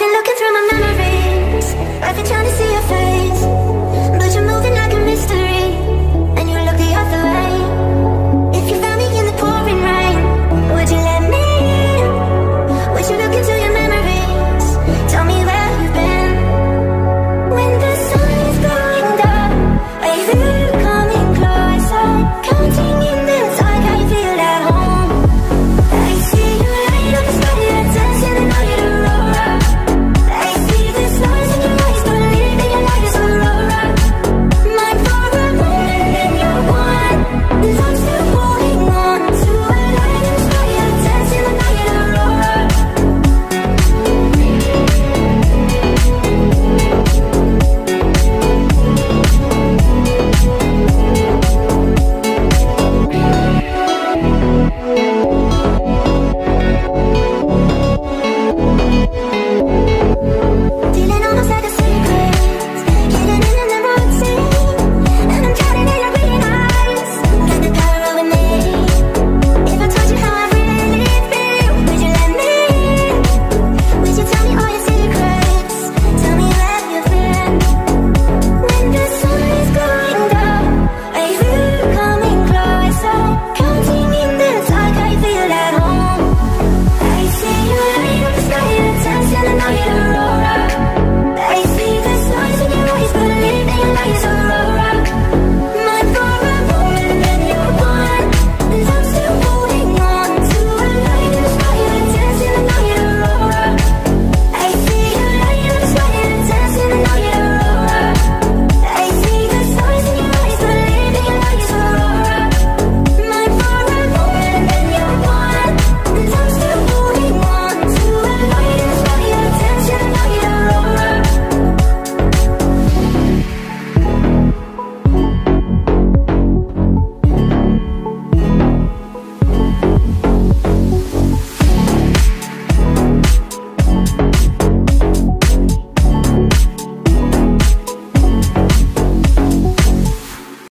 I've been looking through my memories. I've been trying to see your face.